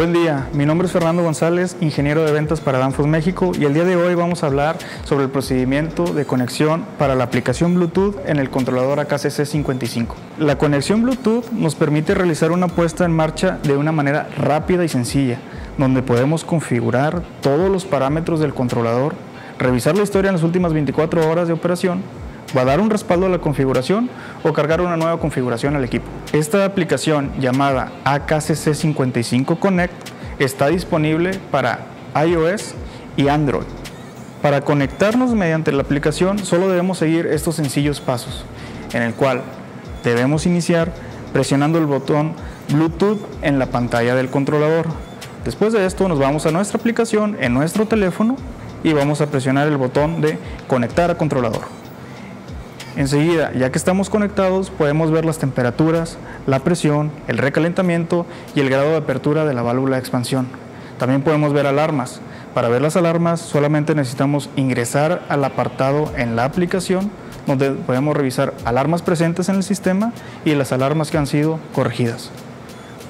Buen día, mi nombre es Fernando González, ingeniero de ventas para Danfoss México y el día de hoy vamos a hablar sobre el procedimiento de conexión para la aplicación Bluetooth en el controlador AKCC 55. La conexión Bluetooth nos permite realizar una puesta en marcha de una manera rápida y sencilla, donde podemos configurar todos los parámetros del controlador, revisar la historia en las últimas 24 horas de operación va a dar un respaldo a la configuración o cargar una nueva configuración al equipo. Esta aplicación llamada AKCC55 Connect está disponible para iOS y Android. Para conectarnos mediante la aplicación solo debemos seguir estos sencillos pasos, en el cual debemos iniciar presionando el botón Bluetooth en la pantalla del controlador. Después de esto nos vamos a nuestra aplicación en nuestro teléfono y vamos a presionar el botón de conectar a controlador. Enseguida, ya que estamos conectados, podemos ver las temperaturas, la presión, el recalentamiento y el grado de apertura de la válvula de expansión. También podemos ver alarmas. Para ver las alarmas solamente necesitamos ingresar al apartado en la aplicación donde podemos revisar alarmas presentes en el sistema y las alarmas que han sido corregidas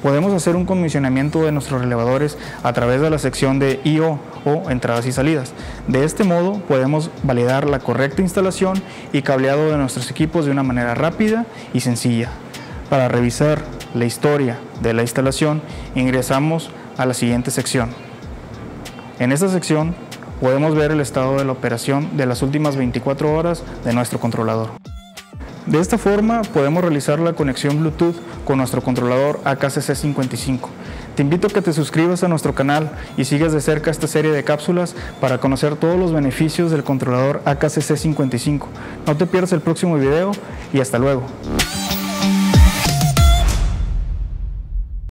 podemos hacer un comisionamiento de nuestros relevadores a través de la sección de I.O. o entradas y salidas. De este modo podemos validar la correcta instalación y cableado de nuestros equipos de una manera rápida y sencilla. Para revisar la historia de la instalación ingresamos a la siguiente sección. En esta sección podemos ver el estado de la operación de las últimas 24 horas de nuestro controlador. De esta forma podemos realizar la conexión Bluetooth con nuestro controlador AKCC55. Te invito a que te suscribas a nuestro canal y sigas de cerca esta serie de cápsulas para conocer todos los beneficios del controlador AKCC55. No te pierdas el próximo video y hasta luego.